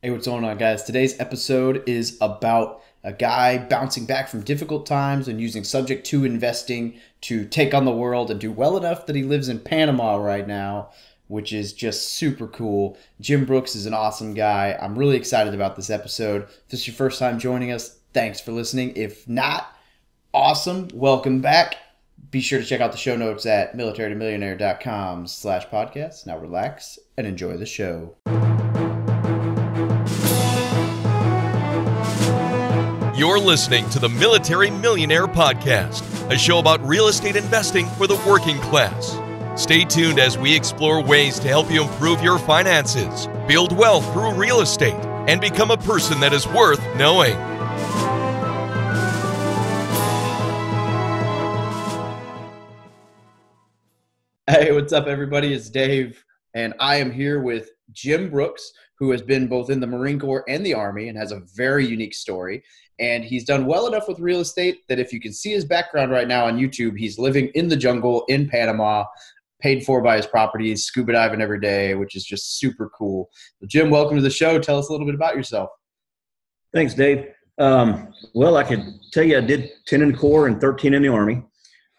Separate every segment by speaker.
Speaker 1: Hey, what's going on, guys? Today's episode is about a guy bouncing back from difficult times and using subject to investing to take on the world and do well enough that he lives in Panama right now, which is just super cool. Jim Brooks is an awesome guy. I'm really excited about this episode. If this is your first time joining us, thanks for listening. If not, awesome. Welcome back. Be sure to check out the show notes at militarytomillionaire.com slash podcast. Now relax and enjoy the show.
Speaker 2: You're listening to the Military Millionaire Podcast, a show about real estate investing for the working class. Stay tuned as we explore ways to help you improve your finances, build wealth through real estate, and become a person that is worth knowing.
Speaker 1: Hey, what's up, everybody? It's Dave, and I am here with Jim Brooks, who has been both in the Marine Corps and the Army and has a very unique story. And he's done well enough with real estate that if you can see his background right now on YouTube, he's living in the jungle in Panama, paid for by his properties, scuba diving every day, which is just super cool. Jim, welcome to the show. Tell us a little bit about yourself.
Speaker 3: Thanks, Dave. Um, well, I could tell you I did 10 in the Corps and 13 in the Army.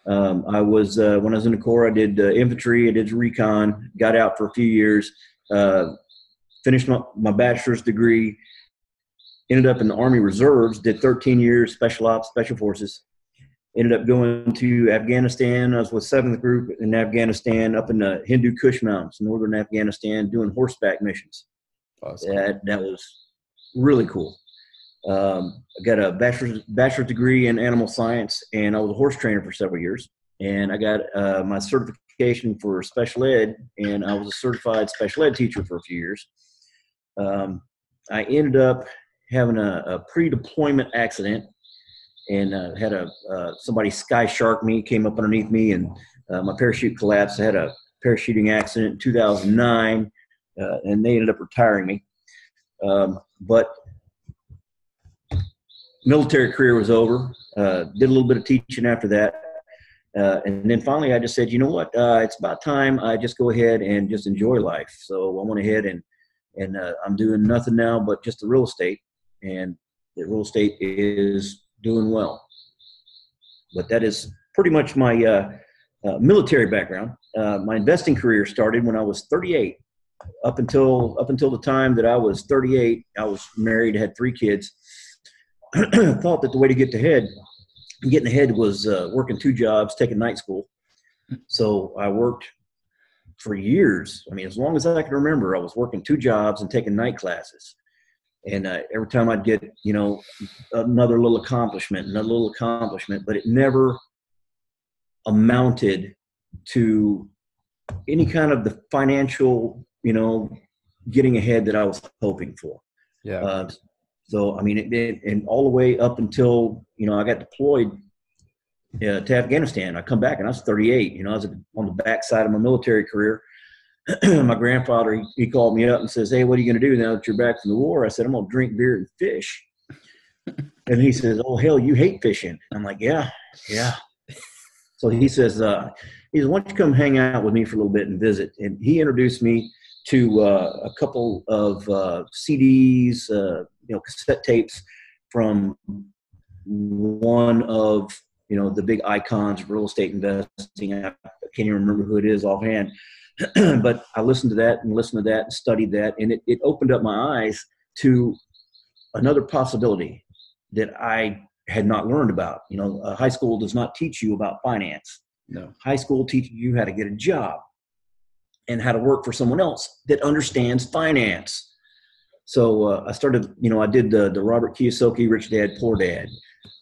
Speaker 3: Um, I was, uh, when I was in the Corps, I did uh, infantry, I did recon, got out for a few years, uh, finished my, my bachelor's degree, ended up in the Army Reserves, did 13 years special ops, special forces. Ended up going to Afghanistan. I was with 7th Group in Afghanistan, up in the Hindu Kush Mountains, northern Afghanistan, doing horseback missions.
Speaker 1: Awesome.
Speaker 3: That, that was really cool. Um, I got a bachelor's, bachelor's degree in animal science, and I was a horse trainer for several years. And I got uh, my certification for special ed, and I was a certified special ed teacher for a few years. Um, I ended up having a, a pre-deployment accident and uh, had a uh, somebody sky shark me, came up underneath me, and uh, my parachute collapsed. I had a parachuting accident in 2009, uh, and they ended up retiring me. Um, but military career was over. Uh, did a little bit of teaching after that. Uh, and then finally, I just said, you know what? It's about time I just go ahead and just enjoy life. So I went ahead and and I'm doing nothing now but just the real estate, and the real estate is doing well. But that is pretty much my uh, uh, military background. my investing career started when I was 38. Up until up until the time that I was 38, I was married, had three kids thought that the way to get ahead, getting ahead was uh, working two jobs, taking night school. So I worked for years. I mean, as long as I can remember, I was working two jobs and taking night classes. And uh, every time I'd get, you know, another little accomplishment, another little accomplishment, but it never amounted to any kind of the financial, you know, getting ahead that I was hoping for.
Speaker 1: Yeah.
Speaker 3: Uh, so I mean, it, it, and all the way up until you know I got deployed uh, to Afghanistan. I come back and I was 38. You know, I was on the backside of my military career. my grandfather he, he, called me up and says, "Hey, what are you going to do now that you're back from the war?" I said, "I'm going to drink beer and fish." and he says, "Oh hell, you hate fishing." I'm like, "Yeah, yeah." So he says, uh, "He says, why don't you come hang out with me for a little bit and visit?" And he introduced me to uh, a couple of uh, CDs, uh, you know, cassette tapes from one of you know the big icons of real estate investing. I can't even remember who it is offhand, but I listened to that and listened to that and studied that, and it, it opened up my eyes to another possibility that I had not learned about. You know, uh, high school does not teach you about finance.
Speaker 1: No.
Speaker 3: High school teaches you how to get a job and how to work for someone else that understands finance. So uh, I started, you know, I did the, the Robert Kiyosaki Rich Dad Poor Dad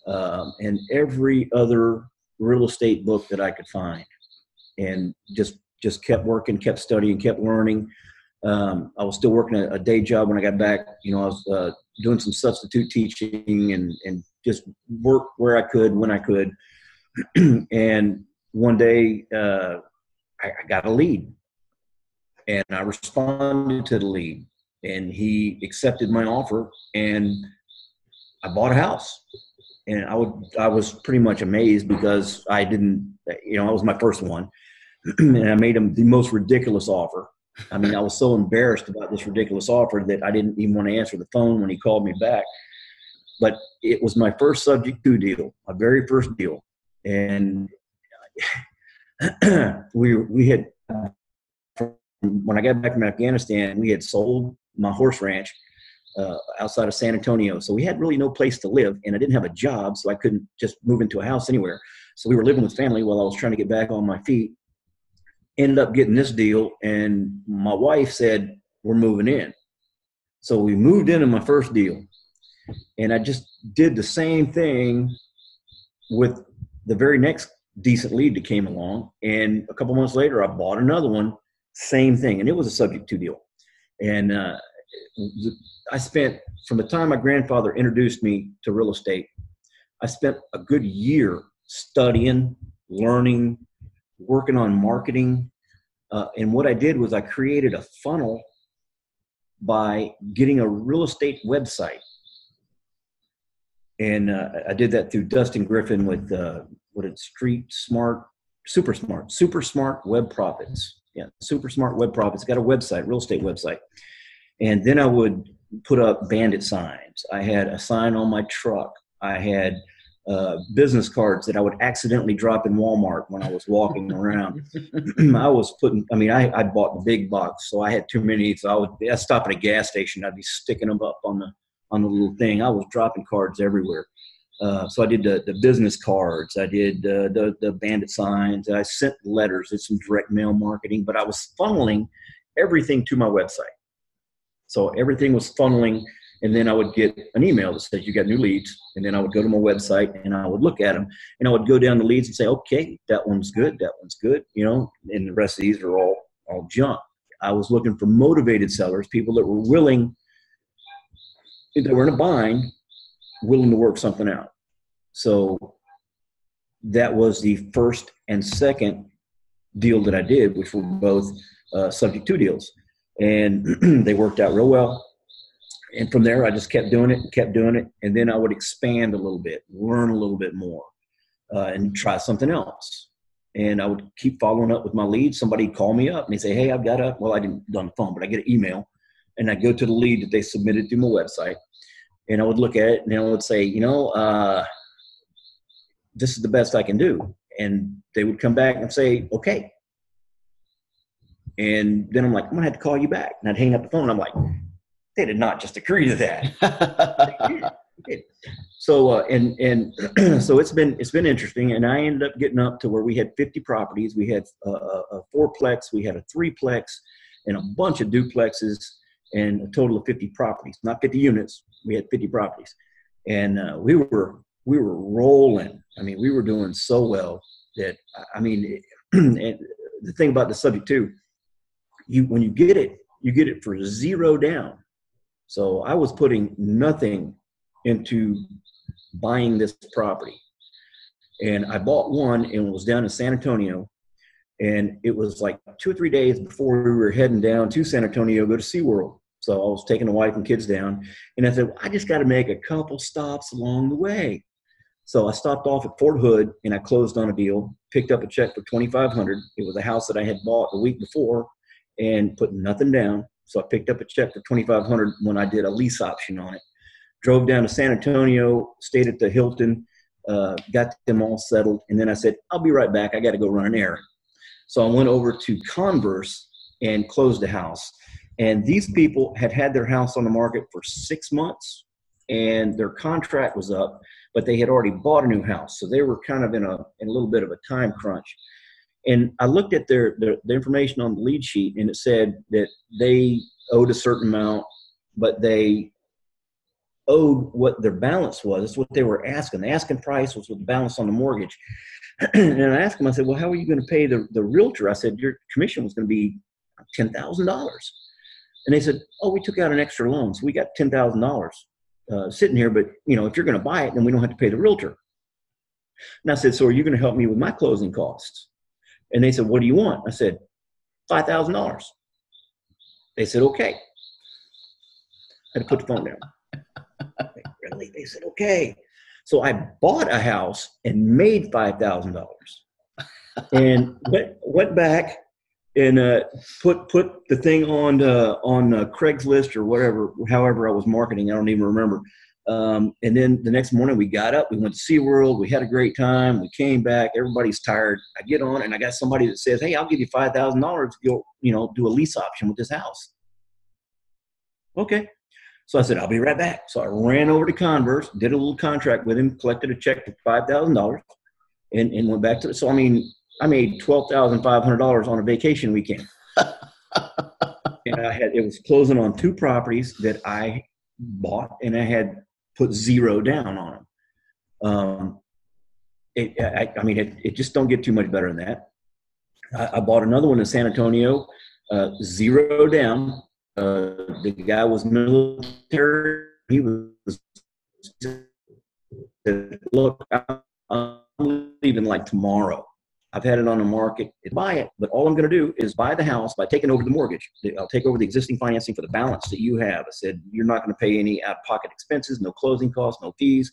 Speaker 3: um, and every other real estate book that I could find, and just just kept working, kept studying, kept learning. Um, I was still working a, a, day job when I got back. You know, I was uh, doing some substitute teaching and and just work where I could when I could. and one day uh, I, I got a lead and I responded to the lead, and he accepted my offer, and I bought a house. And I would, I was pretty much amazed because I didn't, you know, I was my first one, and I made him the most ridiculous offer. I mean, I was so embarrassed about this ridiculous offer that I didn't even want to answer the phone when he called me back. But it was my first subject to deal, my very first deal, and we we had when I got back from Afghanistan, we had sold my horse ranch uh, outside of San Antonio, so we had really no place to live, and I didn't have a job, so I couldn't just move into a house anywhere. So we were living with family while I was trying to get back on my feet. Ended up getting this deal, and my wife said, We're moving in. So we moved into my first deal. And I just did the same thing with the very next decent lead that came along. And a couple months later, I bought another one, same thing. And it was a subject to deal. And uh, I spent, from the time my grandfather introduced me to real estate, I spent a good year studying, learning, working on marketing. Uh, and what I did was I created a funnel by getting a real estate website. And uh, I did that through Dustin Griffin with uh, what it's Street Smart, Super Smart, Super Smart Web Profits. Yeah, Super Smart Web Profits. Got a website, real estate website. And then I would put up bandit signs. I had a sign on my truck. I had uh, business cards that I would accidentally drop in Walmart when I was walking around. I was putting, I mean, I, I bought the big box, so I had too many. So I would I stop at a gas station. I'd be sticking them up on the on the little thing. I was dropping cards everywhere. Uh, so I did the, the business cards. I did uh, the the bandit signs. I sent letters. Did some direct mail marketing, but I was funneling everything to my website. So everything was funneling and then I would get an email that says you got new leads, and then I would go to my website and I would look at them, and I would go down the leads and say, okay, that one's good, that one's good, you know, and the rest of these are all all junk. I was looking for motivated sellers, people that were willing, if they were in a bind, willing to work something out. So that was the first and second deal that I did, which were both uh, subject to deals, and they worked out real well and from there, I just kept doing it, kept doing it, and then I would expand a little bit, learn a little bit more, uh, and try something else. And I would keep following up with my leads. Somebody call me up and they say, "Hey, I've got a well, I didn't on the phone, but I get an email, and I go to the lead that they submitted through my website, and I would look at it and I would say, you know, uh, this is the best I can do, and they would come back and say, okay. And then I'm like, I'm gonna have to call you back, and I'd hang up the phone. I'm like, they did not just agree to that. so uh, and and so it's been it's been interesting, and I ended up getting up to where we had 50 properties. We had a, a fourplex, we had a threeplex, and a bunch of duplexes, and a total of 50 properties. Not 50 units. We had 50 properties, and uh, we were we were rolling. I mean, we were doing so well that I mean, and the thing about the subject to, you when you get it, you get it for zero down. So I was putting nothing into buying this property. And I bought one and it was down in San Antonio. And it was like two or three days before we were heading down to San Antonio, go to SeaWorld. So I was taking the wife and kids down. And I said, well, I just got to make a couple stops along the way. So I stopped off at Fort Hood and I closed on a deal, picked up a check for 2500 It was a house that I had bought the week before and put nothing down. So I picked up a check for 2500 when I did a lease option on it. Drove down to San Antonio, stayed at the Hilton, uh, got them all settled, and then I said, I'll be right back. I got to go run an errand. So I went over to Converse and closed the house. And these people had had their house on the market for six months, and their contract was up, but they had already bought a new house, so they were kind of in a in a little bit of a time crunch. And I looked at their, their, the information on the lead sheet, and it said that they owed a certain amount, but they owed what their balance was. That's what they were asking. The asking price was with the balance on the mortgage. and I asked them, I said, well, how are you going to pay the, the realtor? I said, your commission was going to be $10,000. And they said, oh, we took out an extra loan. So we got $10,000 uh, sitting here. But, you know, if you're going to buy it, then we don't have to pay the realtor. And I said, so are you going to help me with my closing costs? And they said, What do you want? I said, $5,000. They said, Okay. I had to put the phone down. really? They said, Okay. So I bought a house and made $5,000 and went, went back and uh, put put the thing on uh, on uh, Craigslist or whatever, however I was marketing. I don't even remember. Um, and then the next morning we got up, we went to SeaWorld, we had a great time, we came back, everybody's tired. I get on and I got somebody that says, Hey, I'll give you five thousand dollars to go, you know, do a lease option with this house. Okay. So I said, I'll be right back. So I ran over to Converse, did a little contract with him, collected a check for five thousand dollars, and, and went back to it. So I mean, I made twelve thousand five hundred dollars on a vacation weekend. and I had it was closing on two properties that I bought, and I had put zero down on them. Um, it, I, I, mean, it, it, just don't get too much better than that. I, I bought another one in San Antonio, uh, zero down. Uh, the guy was military. He was look. I'm leaving like tomorrow. I've had it on the market. Buy it, but all I'm going to do is buy the house by taking over the mortgage. I'll take over the existing financing for the balance that you have. I said you're not going to pay any out-of-pocket expenses, no closing costs, no fees.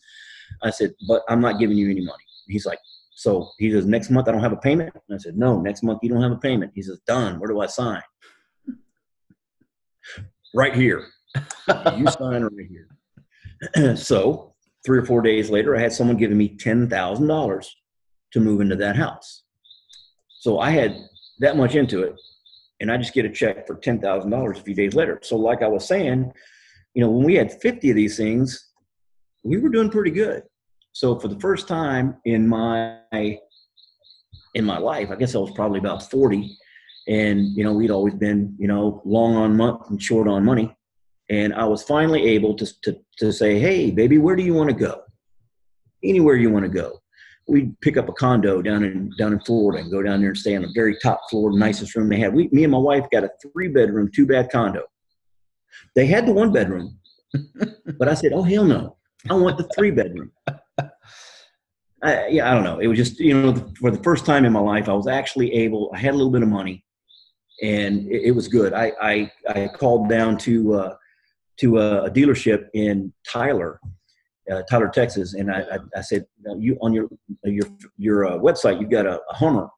Speaker 3: I said, but I'm not giving you any money. He's like, so he says, next month I don't have a payment. And I said, no, next month you don't have a payment. He says, done. Where do I sign? right here. you sign right here. so three or four days later, I had someone giving me ten thousand dollars to move into that house. So I had that much into it, and I just get a check for ten thousand dollars a few days later. So, like I was saying, you know, when we had fifty of these things, we were doing pretty good. So for the first time in my in my life, I guess I was probably about forty, and you know, we'd always been you know long on month and short on money, and I was finally able to to to say, hey, baby, where do you want to go? Anywhere you want to go we'd pick up a condo down in down in Florida and go down there and stay on the very top floor, nicest room they had. We, me and my wife got a three bedroom, two bath condo. They had the one bedroom, but I said, "Oh hell no, I want the three bedroom." I, yeah, I don't know. It was just you know for the first time in my life, I was actually able. I had a little bit of money, and it, it was good. I, I I called down to uh, to a, a dealership in Tyler uh, Tyler, Texas, and I, I, I, said, "You on your your your uh, website, you've got a, a, Hummer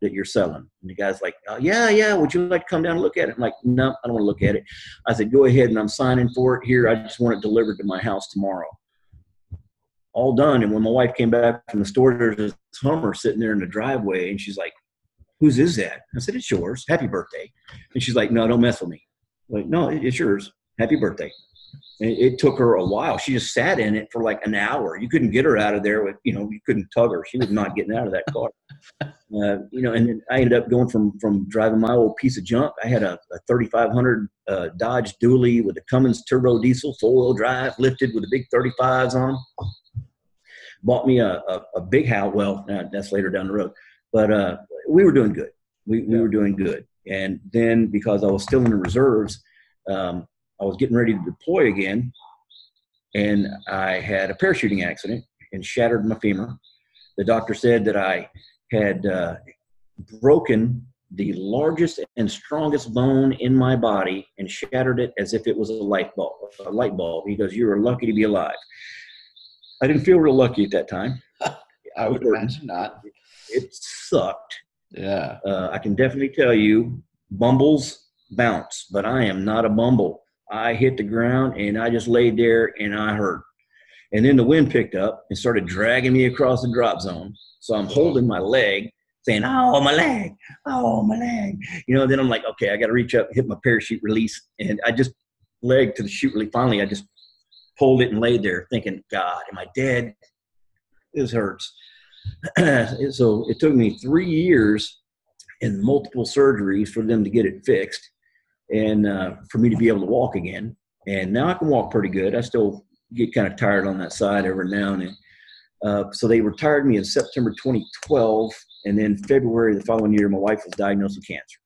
Speaker 3: that you're selling." And the guy's like, oh, "Yeah, yeah. Would you like to come down and look at it?" I'm like, "No, I don't want to look at it." I said, "Go ahead, and I'm signing for it here. I just want it delivered to my house tomorrow." All done. And when my wife came back from the store, there's this Hummer sitting there in the driveway, and she's like, "Whose is that?" I said, "It's yours. Happy birthday." And she's like, "No, don't mess with me." I'm like, no, it's yours. Happy birthday. It, it, took her a while. She just sat in it for like an hour. You couldn't get her out of there with, you know, you couldn't tug her. She was not getting out of that car. Uh, you know, and then I ended up going from from driving my old piece of junk. I had a, a 3500 uh, Dodge Dually with a Cummins turbo diesel, four wheel drive, lifted with the big 35s on. Bought me a, a, a big house. Well, uh, that's later down the road, but uh, we were doing good. We we were doing good. And then because I was still in the reserves. Um, I was getting ready to deploy again, and I had a parachuting accident and shattered my femur. The doctor said that I had uh, broken the largest and strongest bone in my body and shattered it as if it was a light bulb. A light bulb. He goes, "You are lucky to be alive." I didn't feel real lucky at that time.
Speaker 1: I would imagine not.
Speaker 3: It sucked.
Speaker 1: Yeah.
Speaker 3: Uh, I can definitely tell you, bumbles bounce, but I am not a bumble. I hit the ground and I just laid there and I hurt. And then the wind picked up and started dragging me across the drop zone. So I'm holding my leg, saying, Oh, my leg, oh, my leg. You know, then I'm like, Okay, I got to reach up, hit my parachute release. And I just leg to the chute release. Finally, I just pulled it and laid there thinking, God, am I dead? This hurts. so it took me three years and multiple surgeries for them to get it fixed and uh, for me to be able to walk again. And now I can walk pretty good. I still get kind of tired on that side every now and then. Uh, so they retired me in September 2012, and then February the following year, my wife was diagnosed with cancer,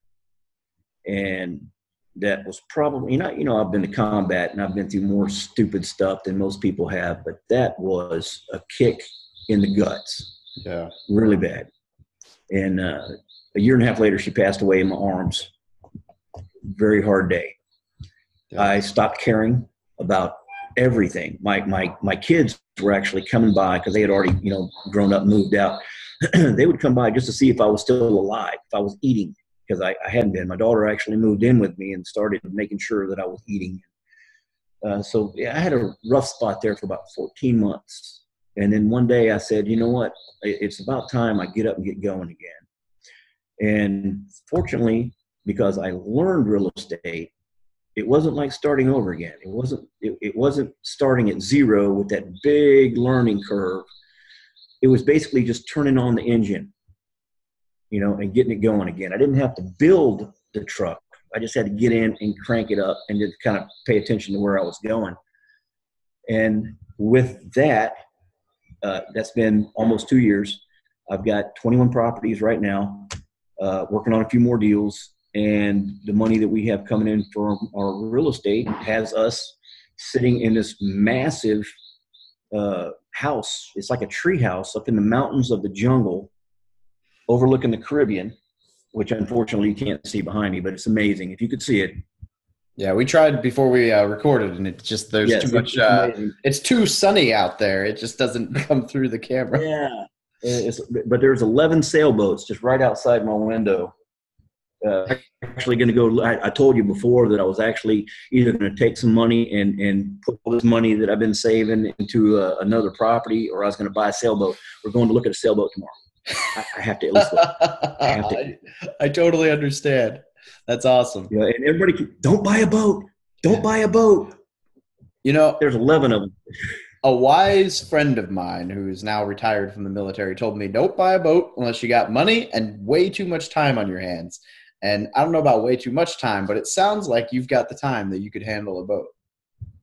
Speaker 3: and that was probably you know you know I've been to combat and I've been through more stupid stuff than most people have, but that was a kick in the guts.
Speaker 1: Yeah,
Speaker 3: really bad. And uh, a year and a half later, she passed away in my arms very hard day. I stopped caring about everything. My my my kids were actually coming by because they had already you know grown up, moved out. they would come by just to see if I was still alive, if I was eating, because I, I, hadn't been. My daughter actually moved in with me and started making sure that I was eating. Uh, so yeah, I had a rough spot there for about 14 months. And then one day I said, you know what? It's about time I get up and get going again. And fortunately, because I learned real estate, it wasn't like starting over again. It wasn't. It, it wasn't starting at zero with that big learning curve. It was basically just turning on the engine, you know, and getting it going again. I didn't have to build the truck. I just had to get in and crank it up and just kind of pay attention to where I was going. And with that, uh, that's been almost two years. I've got 21 properties right now, uh, working on a few more deals, and the money that we have coming in from our real estate has us sitting in this massive uh, house. It's like a tree house up in the mountains of the jungle, overlooking the Caribbean, which unfortunately you can't see behind me, but it's amazing. If you could see it,
Speaker 1: yeah, we tried before we uh, recorded, and it's just there's yes, too much. Uh, it's too sunny out there. It just doesn't come through the camera.
Speaker 3: Yeah, it's, but there's 11 sailboats just right outside my window. Uh, actually going to go. I, I, told you before that I was actually either going to take some money and and put all this money that I've been saving into uh, another property, or I was going to buy a sailboat. We're going to look at a sailboat tomorrow. I, I have to at least.
Speaker 1: I, have to. I, I totally understand. That's awesome.
Speaker 3: Yeah, and everybody, don't buy a boat. Don't buy a boat.
Speaker 1: You know,
Speaker 3: there's 11 of them.
Speaker 1: a wise friend of mine who's now retired from the military told me, don't buy a boat unless you got money and way too much time on your hands. And I don't know about way too much time, but it sounds like you've got the time that you could handle a boat.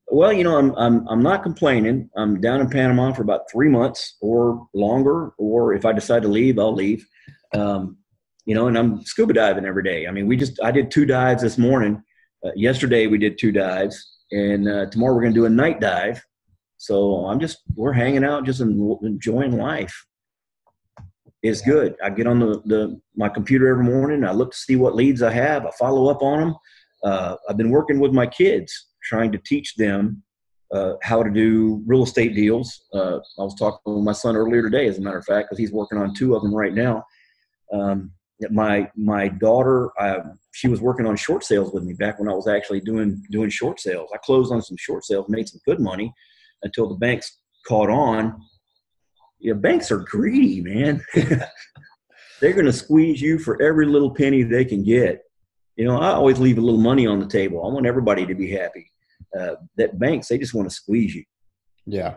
Speaker 3: Well, you know, I'm I'm I'm not complaining. I'm down in Panama for about three months or longer, or if I decide to leave, I'll leave. Um, you know, and I'm scuba diving every day. I mean, we just I did two dives this morning. Uh, yesterday we did two dives, and uh, tomorrow we're going to do a night dive. So I'm just we're hanging out, just enjoying life. It's good. I get on the, the my computer every morning. I look to see what leads I have. I follow up on them. Uh, I've been working with my kids, trying to teach them uh, how to do real estate deals. Uh, I was talking with my son earlier today, as a matter of fact, because he's working on two of them right now. Um, my my daughter uh, she was working on short sales with me back when I was actually doing doing short sales. I closed on some short sales, made some good money until the banks caught on. Yeah, banks are greedy, man. They're going to squeeze you for every little penny they can get. You know, I always leave a little money on the table. I want everybody to be happy. Uh, that banks, they just want to squeeze you.
Speaker 1: Yeah.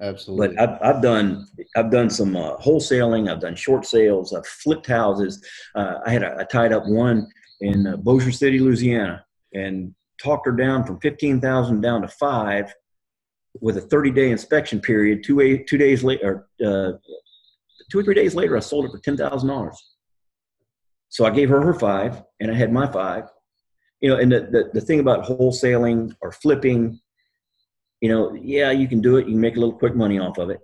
Speaker 1: Absolutely.
Speaker 3: But I've, I've done I've done some uh, wholesaling. I've done short sales. I've flipped houses. Uh, I had a, I tied up one in uh, Bossier City, Louisiana, and talked her down from fifteen thousand down to five, with a thirty day inspection period. Two a, two days later, uh, two or three days later, I sold it for ten thousand dollars. So I gave her her five, and I had my five. You know, and the, the, the thing about wholesaling or flipping you know, yeah, you can do it. You can make a little quick money off of it,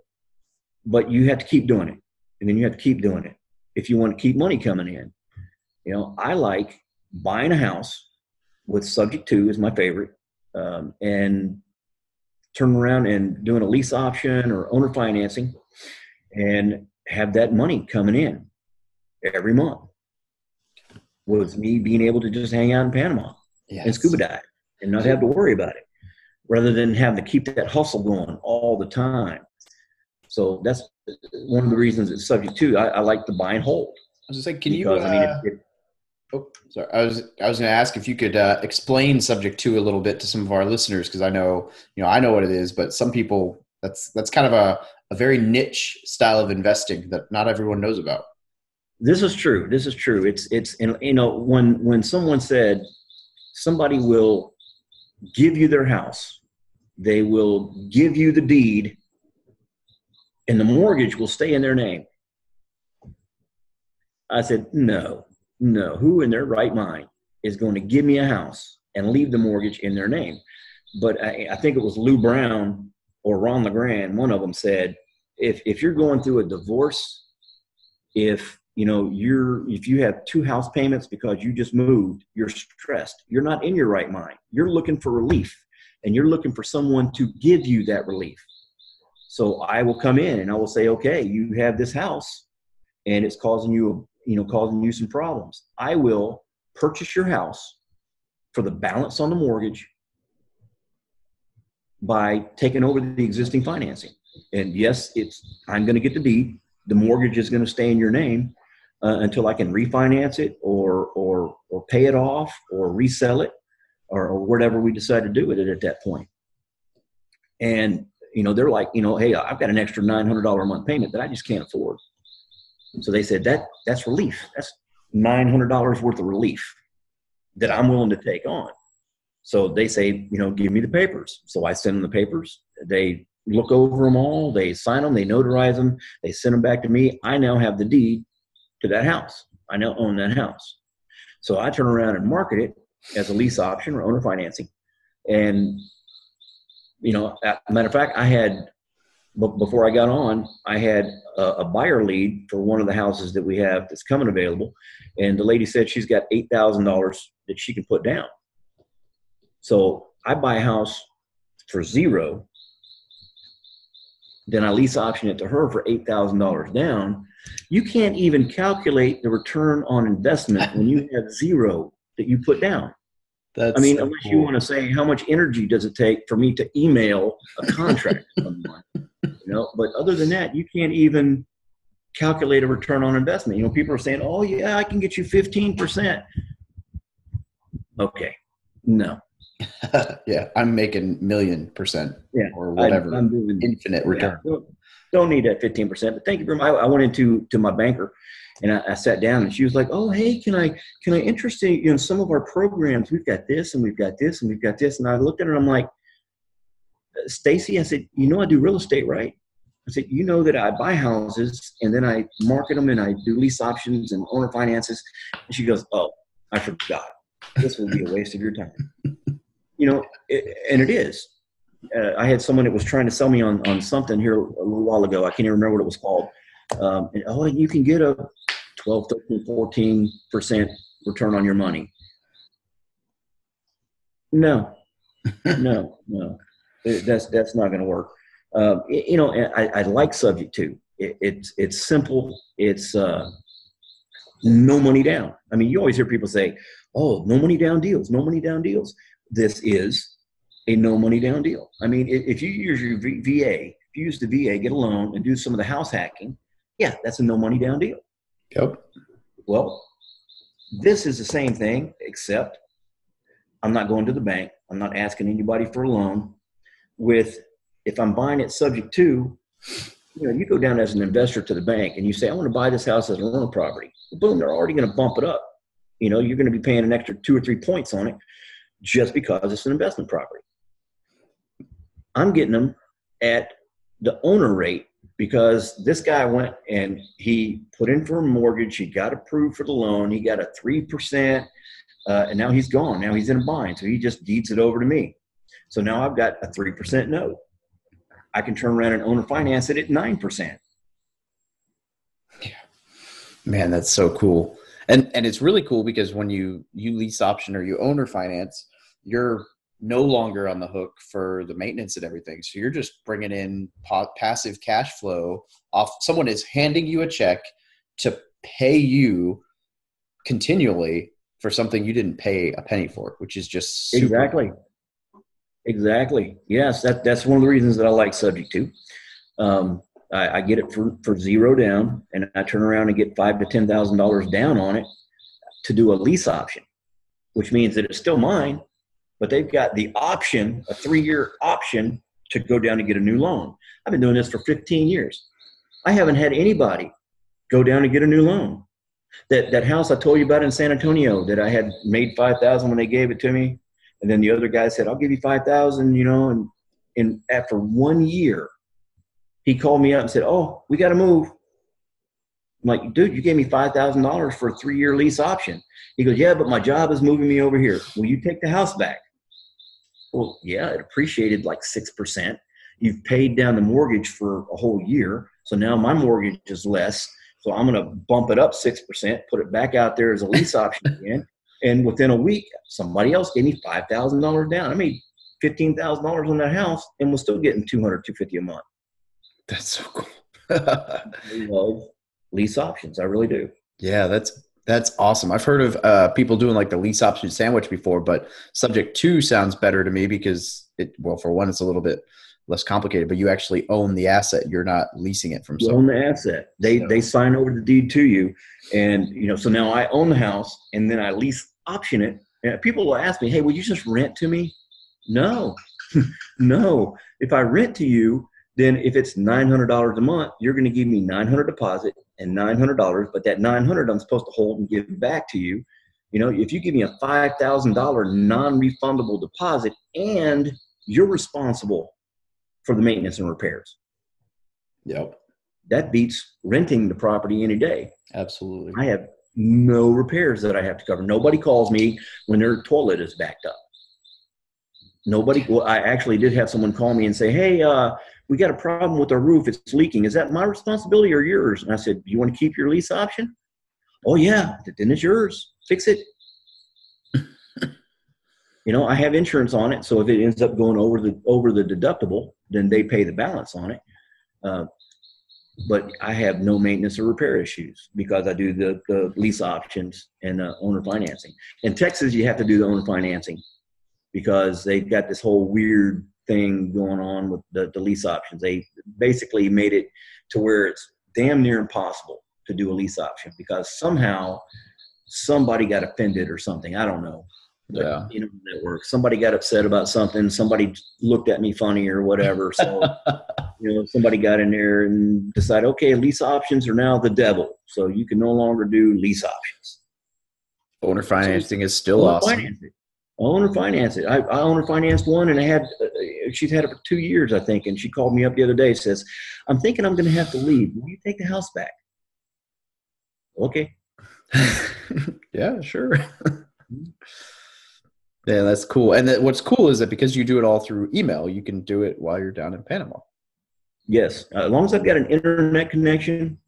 Speaker 3: but you have to keep doing it. And then you have to keep doing it if you want to keep money coming in. You know, I like buying a house with subject to is my favorite, um, and turning around and doing a lease option or owner financing and have that money coming in every month was me being able to just hang out in Panama yes. and scuba dive and not have to worry about it rather than having to keep that hustle going all the time. So that's one of the reasons it's subject to. I, I like to buy and hold.
Speaker 1: I was just like, can you? Uh, I mean, it, it, oh, sorry. I was I was going to ask if you could uh, explain subject to a little bit to some of our listeners because I know you know I know what it is, but some people that's that's kind of a, a very niche style of investing that not everyone knows about.
Speaker 3: This is true. This is true. It's it's you know when when someone said somebody will give you their house. They will give you the deed, and the mortgage will stay in their name. I said, No, no. Who in their right mind is going to give me a house and leave the mortgage in their name? But I, I think it was Lou Brown or Ron LeGrand, one of them said, if, if you're going through a divorce, if you know you're if you have two house payments because you just moved you're stressed you're not in your right mind you're looking for relief and you're looking for someone to give you that relief so i will come in and i will say okay you have this house and it's causing you you know causing you some problems i will purchase your house for the balance on the mortgage by taking over the existing financing. And yes, it's I'm going to get the deed. The mortgage is going to stay in your name uh, until I can refinance it or or or pay it off or resell it or, or whatever we decide to do with it at that point. And you know, they're like, you know, hey, I've got an extra nine hundred dollar a month payment that I just can't afford. So they said that that's relief. That's nine hundred dollars worth of relief that I'm willing to take on. So they say, you know, give me the papers. So I send them the papers. They look over them all. They sign them. They notarize them. They send them back to me. I now have the deed to that house. I now own that house. So I turn around and market it as a lease option or owner financing. And, you know, matter of fact, I had, before I got on, I had a, a buyer lead for one of the houses that we have that's coming available. And the lady said she's got $8,000 that she can put down. So I buy a house for zero, then I lease option it to her for $8,000 down. You can't even calculate the return on investment when you have zero that you put down. That's I mean, so unless cool. you want to say how much energy does it take for me to email a contract to someone, you know. But other than that, you can't even calculate a return on investment. You know, people are saying, "Oh yeah, I can get you fifteen percent." Okay, no.
Speaker 1: yeah, I'm making million percent yeah, or whatever I, am doing, infinite return.
Speaker 3: Yeah, don't need that fifteen percent. But thank you very much. I, I went into to my banker and I, I, sat down and she was like, "Oh, hey, can I can I interest you in some of our programs? We've got this and we've got this and we've got this." And I looked at her and I'm like, "Stacy," I said, "You know I do real estate, right?" I said, "You know that I buy houses and then I market them and I do lease options and owner finances." And she goes, "Oh, I forgot. This will be a waste of your time." you know, it, and it is. Uh, I had someone that was trying to sell me on on something here a little while ago. I can't even remember what it was called. Um, and, oh, you can get a 12, 13, 14 percent return on your money. No, no, no, that's that's not going to work. Uh, you know, I, I, like subject to. It, it's it's simple. It's uh, no money down. I mean, you always hear people say, "Oh, no money down deals, no money down deals." This is a no money down deal. I mean, if you use your VA, if you use the VA, get a loan, and do some of the house hacking, yeah, that's a no money down deal.
Speaker 1: Yep.
Speaker 3: Well, this is the same thing, except I'm not going to the bank. I'm not asking anybody for a loan. With if I'm buying it subject to, you know, you go down as an investor to the bank and you say, I want to buy this house as a rental property. boom, they're already going to bump it up. You know, you're going to be paying an extra two or three points on it just because it's an investment property. I'm getting them at the owner rate because this guy went and he put in for a mortgage. He got approved for the loan. He got a 3%, uh, and now he's gone. Now he's in a bind. So he just deeds it over to me. So now I've got a 3% note. I can turn around and owner finance it at 9%.
Speaker 1: Yeah. Man, that's so cool. And and it's really cool because when you you lease option or you owner finance, you're no longer on the hook for the maintenance and everything. So you're just bringing in po- passive cash flow off. Someone is handing you a check to pay you continually for something you didn't pay a penny for, which is just
Speaker 3: super- exactly, exactly. Yes, that that's one of the reasons that I like Subject to. Um, I, I get it for for zero down, and I turn around and get five to ten thousand dollars down on it to do a lease option, which means that it's still mine but they've got the option, a three year option to go down and get a new loan. I've been doing this for 15 years. I haven't had anybody go down and get a new loan. That, that house I told you about in San Antonio that I had made 5,000 when they gave it to me. And then the other guy said, I'll give you 5,000, you know, and, and after one year, he called me up and said, Oh, we got to move. I'm like, dude, you gave me $5,000 for a three year lease option. He goes, Yeah, but my job is moving me over here. Will you take the house back? Well, yeah, it appreciated like 6%. You've paid down the mortgage for a whole year. So now my mortgage is less. So I'm going to bump it up 6%, put it back out there as a lease option again. And within a week, somebody else gave me $5,000 down. I made $15,000 on that house and was still getting 200, 250 a month.
Speaker 1: That's so cool.
Speaker 3: I love lease options. I really do.
Speaker 1: Yeah, that's That's awesome. I've heard of uh, people doing like the lease option sandwich before, but subject to sounds better to me because it, well, for one, it's a little bit less complicated, but you actually own the asset. You're not leasing it from
Speaker 3: you
Speaker 1: someone.
Speaker 3: own the asset. They they sign over the deed to you, and you know. So now I own the house, and then I lease option it. And people will ask me, "Hey, will you just rent to me?" No, no. If I rent to you, then if it's nine hundred dollars a month, you're going to give me nine hundred deposit and nine hundred dollars. But that nine hundred I'm supposed to hold and give back to you. You know, if you give me a five thousand dollar non-refundable deposit, and you're responsible for the maintenance and repairs
Speaker 1: Yep,
Speaker 3: that beats renting the property any day.
Speaker 1: absolutely.
Speaker 3: I have no repairs that I have to cover. Nobody calls me when their toilet is backed up. Nobody. Well, I actually did have someone call me and say, "Hey, uh, we got a problem with our roof. It's leaking. Is that my responsibility or yours?" And I said, "Do you want to keep your lease option?" Oh yeah, then it's yours. Fix it. You know, I have insurance on it, so if it ends up going over the over the deductible, then they pay the balance on it. Uh, but I have no maintenance or repair issues because I do the, the lease options and uh, owner financing. In Texas, you have to do the owner financing because they've got this whole weird thing going on with the, the lease options. They basically made it to where it's damn near impossible to do a lease option because somehow somebody got offended or something. I don't know.
Speaker 1: Yeah.
Speaker 3: You know that works. Somebody got upset about something. Somebody looked at me funny or whatever. So you know, somebody got in there and decided, okay, lease options are now the devil, so you can no longer do lease options.
Speaker 1: Owner financing is still
Speaker 3: Owner
Speaker 1: awesome.
Speaker 3: finance it. Owner finance it. I, I owner financed one, and I had uh, she's had it for two years, I think, and she called me up the other day. Says, "I'm thinking I'm going to have to leave. Will you take the house back?" Okay.
Speaker 1: yeah, sure. Yeah, that's cool. And that, what's cool is that because you do it all through email, you can do it while you're down in Panama.
Speaker 3: Yes, uh, as long as I've got an internet connection,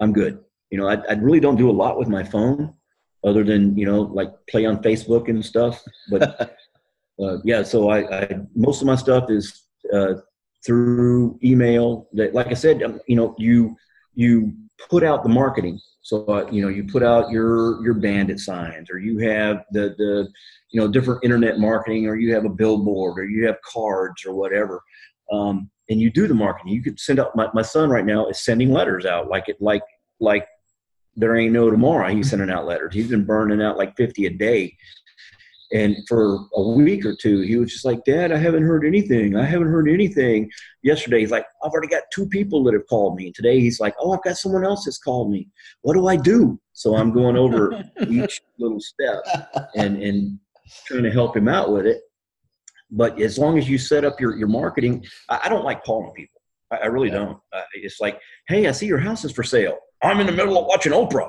Speaker 3: I'm good. You know, I, I really don't do a lot with my phone, other than you know, like play on Facebook and stuff. But uh, yeah, so I, I most of my stuff is uh, through email. That, like I said, um, you know, you you put out the marketing. So uh, you know, you put out your your bandit signs, or you have the the you know different internet marketing, or you have a billboard, or you have cards, or whatever. Um, and you do the marketing. You could send out. My, my son right now is sending letters out like it like like there ain't no tomorrow. He's sending out letters. He's been burning out like fifty a day. And for a week or two, he was just like, Dad, I haven't heard anything. I haven't heard anything. Yesterday, he's like, I've already got two people that have called me. Today, he's like, Oh, I've got someone else that's called me. What do I do? So I'm going over each little step and, and trying to help him out with it. But as long as you set up your, your marketing, I, I don't like calling people. I, I really
Speaker 1: Yeah.
Speaker 3: don't. Uh, it's like, Hey, I see your house is for sale. I'm in the middle of watching Oprah.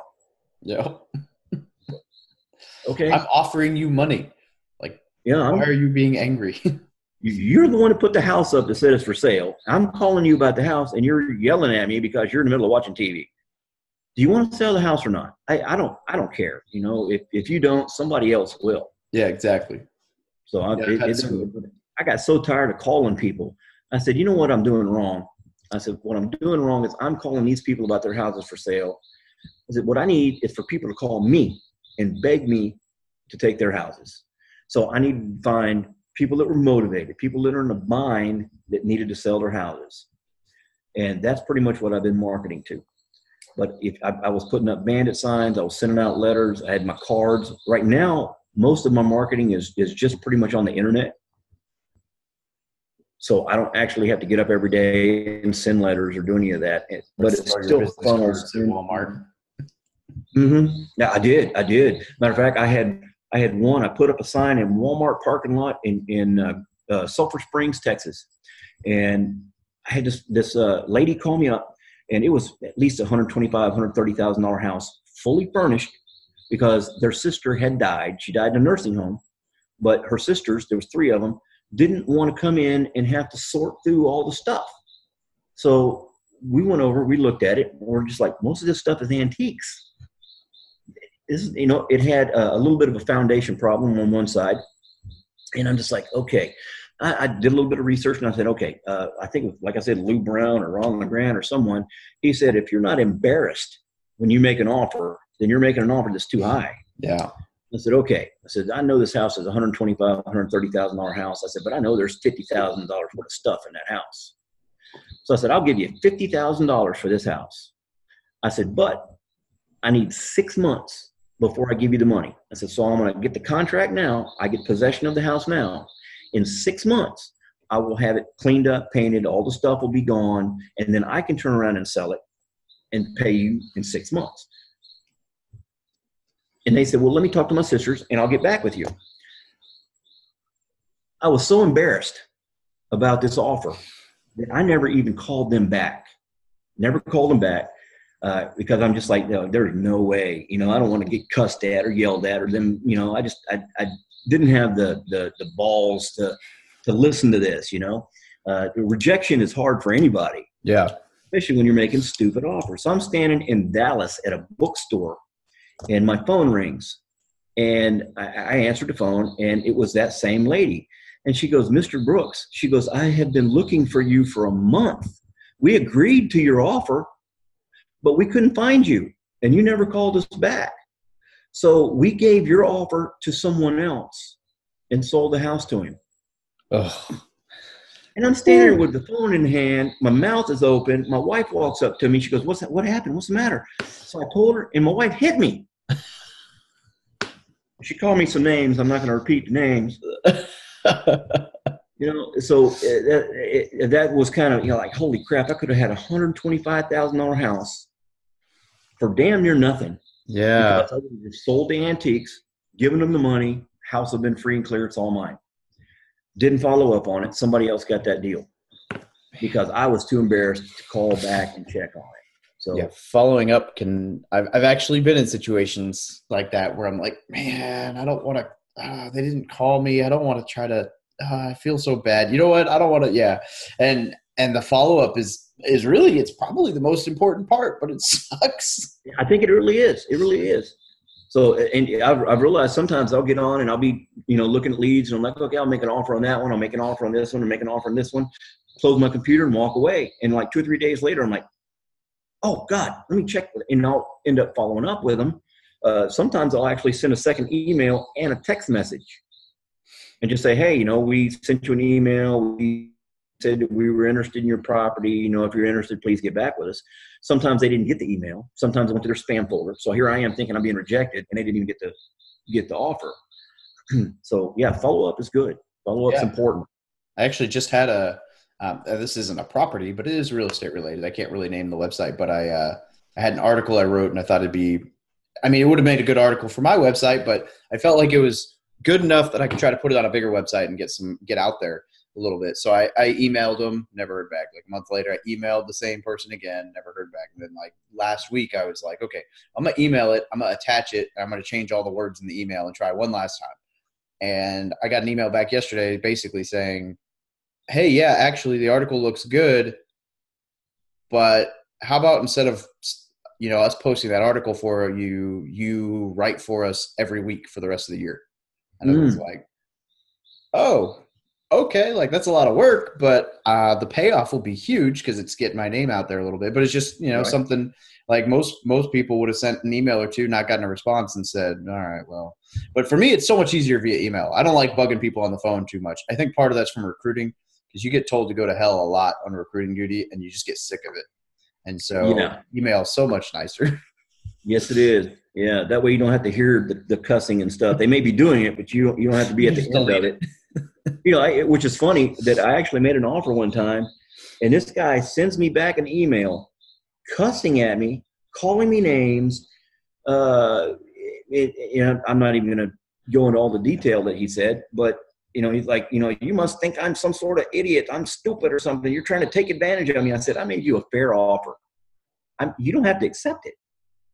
Speaker 1: Yeah.
Speaker 3: Okay.
Speaker 1: I'm offering you money. Like,
Speaker 3: yeah. I'm,
Speaker 1: why are you being angry?
Speaker 3: You're the one who put the house up that said it's for sale. I'm calling you about the house, and you're yelling at me because you're in the middle of watching TV. Do you want to sell the house or not? I, I don't. I don't care. You know, if if you don't, somebody else will.
Speaker 1: Yeah, exactly.
Speaker 3: So I,
Speaker 1: Yeah,
Speaker 3: it, it, I got so tired of calling people. I said, you know what I'm doing wrong. I said, what I'm doing wrong is I'm calling these people about their houses for sale. I said, what I need is for people to call me and beg me to take their houses. So I need to find people that were motivated, people that are in a bind that needed to sell their houses. And that's pretty much what I've been marketing to. But if I, I was putting up bandit signs, I was sending out letters, I had my cards. Right now, most of my marketing is is just pretty much on the internet. So I don't actually have to get up every day and send letters or do any of that. But it's still funnels
Speaker 1: Walmart.
Speaker 3: hmm Yeah, I did. I did. Matter of fact, I had I had one. I put up a sign in Walmart parking lot in in uh, uh, Sulphur Springs, Texas, and I had this this uh, lady call me up, and it was at least a hundred twenty five, hundred thirty thousand dollar house, fully furnished, because their sister had died. She died in a nursing home, but her sisters, there was three of them, didn't want to come in and have to sort through all the stuff. So we went over, we looked at it, we're just like, most of this stuff is antiques this, you know, it had a, a little bit of a foundation problem on one side, and I'm just like, okay. I, I did a little bit of research, and I said, okay. Uh, I think, like I said, Lou Brown or Ron LeGrand or someone. He said, if you're not embarrassed when you make an offer, then you're making an offer that's too high.
Speaker 1: Yeah.
Speaker 3: I said, okay. I said, I know this house is 125, 130,000 dollar house. I said, but I know there's fifty thousand dollars worth of stuff in that house. So I said, I'll give you fifty thousand dollars for this house. I said, but I need six months before I give you the money. I said, so I'm going to get the contract now. I get possession of the house now. In six months, I will have it cleaned up, painted, all the stuff will be gone, and then I can turn around and sell it and pay you in six months. And they said, Well, let me talk to my sisters and I'll get back with you. I was so embarrassed about this offer that I never even called them back. Never called them back uh, because I'm just like, no, there's no way. You know, I don't want to get cussed at or yelled at or them. You know, I just I, I didn't have the, the the balls to to listen to this. You know, uh, rejection is hard for anybody.
Speaker 1: Yeah.
Speaker 3: Especially when you're making stupid offers. So I'm standing in Dallas at a bookstore and my phone rings and I, I answered the phone and it was that same lady and she goes mr brooks she goes i have been looking for you for a month we agreed to your offer but we couldn't find you and you never called us back so we gave your offer to someone else and sold the house to him
Speaker 1: Ugh.
Speaker 3: and I'm standing there with the phone in hand. My mouth is open. My wife walks up to me. She goes, "What's that? What happened? What's the matter?" So I told her, and my wife hit me. She called me some names. I'm not going to repeat the names. You know, so uh, that, it, that was kind of you know like holy crap! I could have had a hundred twenty-five thousand dollar house for damn near nothing.
Speaker 1: yeah.
Speaker 3: Because I would have sold the antiques, given them the money. House have been free and clear. It's all mine. Didn't follow up on it. Somebody else got that deal because I was too embarrassed to call back and check on it. So
Speaker 1: Yeah. Following up can, I've, I've actually been in situations like that where I'm like, man, I don't want to, uh, they didn't call me. I don't want to try to, uh, I feel so bad. You know what? I don't want to, yeah. And, and the follow up is, is really, it's probably the most important part, but it sucks.
Speaker 3: I think it really is. It really is. So, and I've, I've realized sometimes I'll get on and I'll be, you know, looking at leads and I'm like, okay, I'll make an offer on that one. I'll make an offer on this one I'll make an offer on this one, close my computer and walk away. And like two or three days later, I'm like, oh God, let me check. And I'll end up following up with them. Uh, sometimes I'll actually send a second email and a text message and just say, hey, you know, we sent you an email. We said we were interested in your property. You know, if you're interested, please get back with us. Sometimes they didn't get the email. Sometimes it went to their spam folder. So here I am thinking I'm being rejected, and they didn't even get to get the offer. so yeah, follow up is good. Follow up's
Speaker 1: Yeah.
Speaker 3: important.
Speaker 1: I actually just had a. Um, uh, this isn't a property, but it is real estate related. I can't really name the website, but I uh, I had an article I wrote, and I thought it'd be. I mean, it would have made a good article for my website, but I felt like it was good enough that I could try to put it on a bigger website and get some get out there a little bit. So I, I emailed them, never heard back. Like a month later, I emailed the same person again, never heard back. And then like last week, I was like, okay, I'm gonna email it, I'm gonna attach it, I'm gonna change all the words in the email and try one last time. And I got an email back yesterday, basically saying, hey, yeah, actually, the article looks good, but how about instead of you know us posting that article for you, you write for us every week for the rest of the year? And I was like, oh, okay, like that's a lot of work, but uh, the payoff will be huge because it's getting my name out there a little bit. But it's just you know
Speaker 3: Right.
Speaker 1: something like most most people would have sent an email or two, not gotten a response, and said, all right, well. But for me, it's so much easier via email. I don't like bugging people on the phone too much. I think part of that's from recruiting because you get told to go to hell a lot on recruiting duty, and you just get sick of it. And so
Speaker 3: Yeah.
Speaker 1: email is so much nicer.
Speaker 3: Yes, it is. Yeah, that way you don't have to hear the, the cussing and stuff. They may be doing it, but you don't, you don't have to be at the end of it. you know, I, which is funny that I actually made an offer one time, and this guy sends me back an email, cussing at me, calling me names. Uh, it, you know, I'm not even going to go into all the detail that he said, but you know, he's like, you know, you must think I'm some sort of idiot. I'm stupid or something. You're trying to take advantage of me. I said, I made you a fair offer. I'm, you don't have to accept it,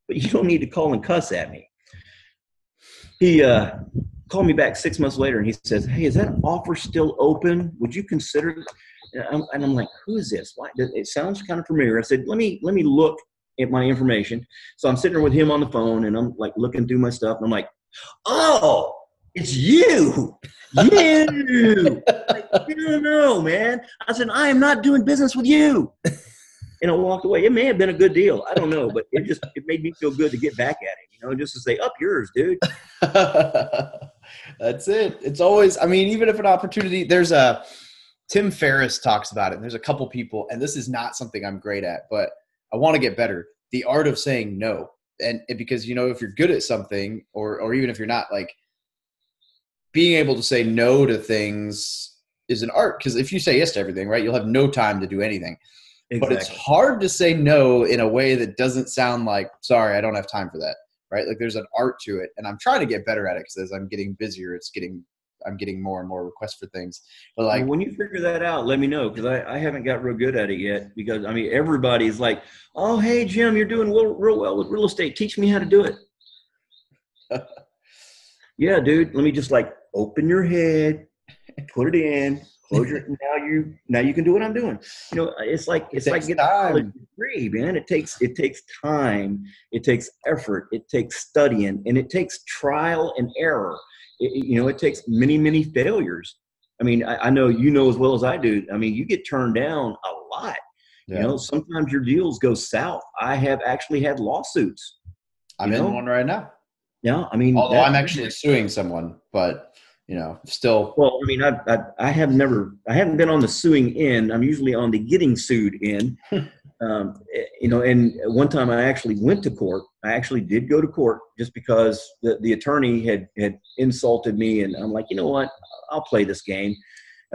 Speaker 3: but you don't need to call and cuss at me. He uh, called me back six months later and he says, Hey, is that offer still open? Would you consider it? And I'm, and I'm like, Who is this? Why? It sounds kind of familiar. I said, Let me, let me look at my information. So I'm sitting there with him on the phone and I'm like looking through my stuff and I'm like, Oh, it's you. You. like, no, no, man. I said, I am not doing business with you. and I walked away. It may have been a good deal. I don't know, but it just it made me feel good to get back at him. You know, just to say, "Up yours, dude."
Speaker 1: That's it. It's always. I mean, even if an opportunity, there's a Tim Ferriss talks about it. And there's a couple people, and this is not something I'm great at, but I want to get better. The art of saying no, and because you know, if you're good at something, or or even if you're not, like being able to say no to things is an art. Because if you say yes to everything, right, you'll have no time to do anything. Exactly. But it's hard to say no in a way that doesn't sound like, sorry, I don't have time for that. Right? Like there's an art to it. And I'm trying to get better at it because as I'm getting busier, it's getting I'm getting more and more requests for things. But like
Speaker 3: when you figure that out, let me know because I, I haven't got real good at it yet. Because I mean, everybody's like, "Oh, hey Jim, you're doing real, real well with real estate. Teach me how to do it." yeah, dude. Let me just like open your head, put it in, close your. now you now you can do what I'm doing. You know, it's like it's it like getting a degree, man. It takes it takes time, it takes effort, it takes studying, and it takes trial and error it, you know, it takes many, many failures. I mean, I, I, know you know as well as I do. I mean, you get turned down a lot. Yeah. You know, sometimes your deals go south. I have actually had lawsuits.
Speaker 1: I'm in know? one right now.
Speaker 3: Yeah, I mean,
Speaker 1: although I'm actually suing someone, but you know, still.
Speaker 3: Well, I mean, I, I, I have never, I haven't been on the suing end. I'm usually on the getting sued end. um, eh, you know, and one time I actually went to court. I actually did go to court just because the, the attorney had had insulted me, and I'm like, you know what, I'll play this game.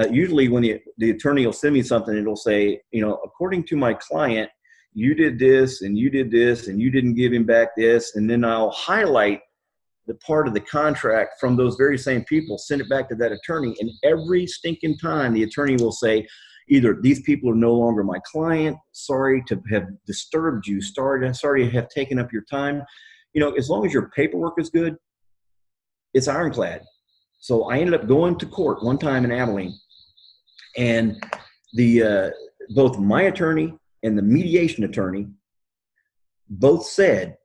Speaker 3: Uh, usually, when the the attorney will send me something, it'll say, you know, according to my client, you did this and you did this and you didn't give him back this, and then I'll highlight the part of the contract from those very same people, send it back to that attorney, and every stinking time the attorney will say, either these people are no longer my client, sorry to have disturbed you, sorry, sorry to have taken up your time. You know, as long as your paperwork is good, it's ironclad. So I ended up going to court one time in Abilene, and the uh, both my attorney and the mediation attorney both said,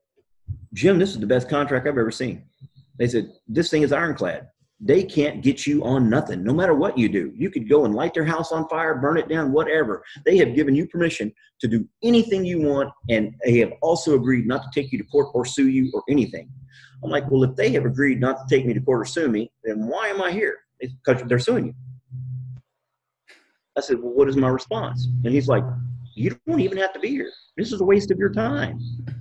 Speaker 3: "Jim, this is the best contract I've ever seen." They said, "This thing is ironclad. They can't get you on nothing no matter what you do. You could go and light their house on fire burn it down whatever. They have given you permission to do anything you want and they have also agreed not to take you to court or sue you or anything. I'm like well if they have agreed not to take me to court or sue me then why am i here? Because they're suing you. I said well what is my response? And he's like you don't even have to be here this is a waste of your time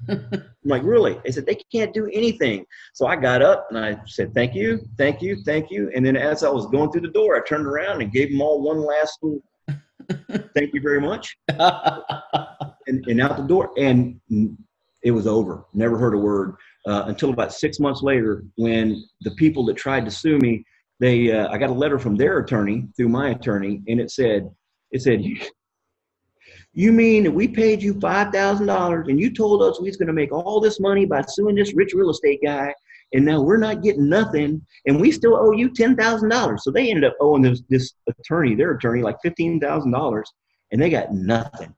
Speaker 3: I'm like, really? They said, they can't do anything. So I got up and I said, thank you, thank you, thank you. And then as I was going through the door, I turned around and gave them all one last little, thank you very much. and, and out the door. And it was over. Never heard a word uh, until about six months later when the people that tried to sue me, they, uh, I got a letter from their attorney through my attorney and it said, it said, you mean that we paid you $5,000 and you told us we was going to make all this money by suing this rich real estate guy and now we're not getting nothing and we still owe you $10,000. So they ended up owing this, this attorney, their attorney, like $15,000 and they got nothing.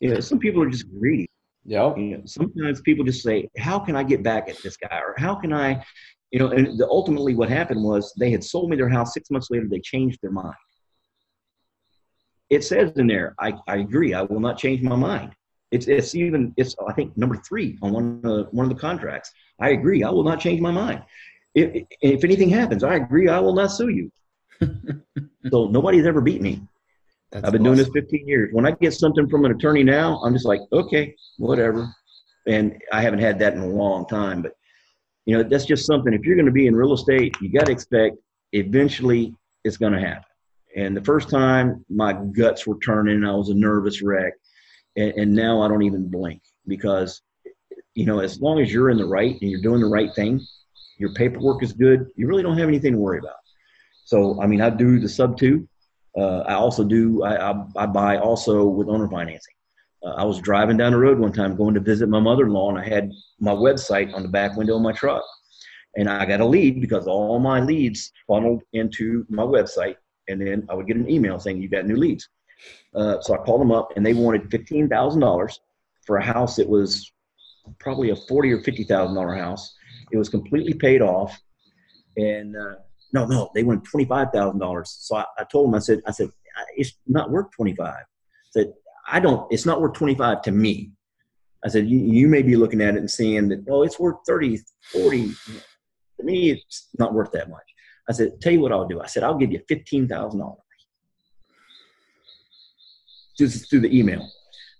Speaker 3: You know, some people are just greedy.
Speaker 1: Yeah.
Speaker 3: You know, sometimes people just say, how can I get back at this guy? Or how can I, you know, and the, ultimately what happened was they had sold me their house six months later, they changed their mind it says in there, I, I agree, I will not change my mind. It's, it's even, it's, I think, number three on one, uh, one of the contracts. I agree, I will not change my mind. If, if anything happens, I agree, I will not sue you. so nobody's ever beat me. That's I've been awesome. doing this 15 years. When I get something from an attorney now, I'm just like, okay, whatever. And I haven't had that in a long time, but you know, that's just something. If you're going to be in real estate, you got to expect eventually it's going to happen. And the first time, my guts were turning. I was a nervous wreck. And, and now I don't even blink because, you know, as long as you're in the right and you're doing the right thing, your paperwork is good, you really don't have anything to worry about. So, I mean, I do the sub two. Uh, I also do, I, I, I, buy also with owner financing. Uh, I was driving down the road one time going to visit my mother in law, and I had my website on the back window of my truck. And I got a lead because all my leads funneled into my website and then I would get an email saying you got new leads. Uh, so I called them up, and they wanted fifteen thousand dollars for a house that was probably a forty or fifty thousand dollar house. It was completely paid off, and uh, no, no, they wanted twenty five thousand dollars. So I, I, told them, I said, I said, it's not worth twenty five. Said I don't. It's not worth 25 to me. I said, you, you may be looking at it and seeing that, oh, it's worth 30, 40. To me, it's not worth that much. I said, tell you what I'll do. I said, I'll give you $15,000 just through the email.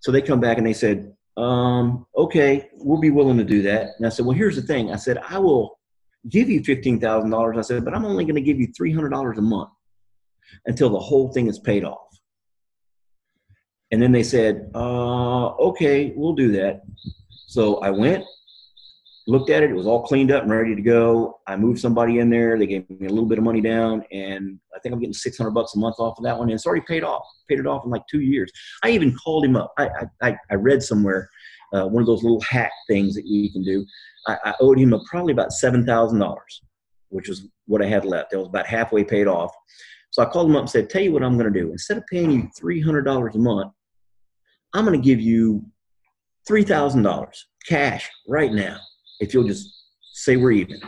Speaker 3: So they come back and they said, um, okay, we'll be willing to do that. And I said, well, here's the thing. I said, I will give you $15,000. I said, but I'm only going to give you $300 a month until the whole thing is paid off. And then they said, uh, okay, we'll do that. So I went, looked at it. It was all cleaned up and ready to go. I moved somebody in there. They gave me a little bit of money down, and I think I'm getting 600 bucks a month off of that one. And it's already paid off. Paid it off in like two years. I even called him up. I I, I read somewhere uh, one of those little hack things that you can do. I, I owed him a, probably about seven thousand dollars, which was what I had left. It was about halfway paid off. So I called him up and said, "Tell you what I'm going to do. Instead of paying you three hundred dollars a month, I'm going to give you three thousand dollars cash right now." If you'll just say we're even.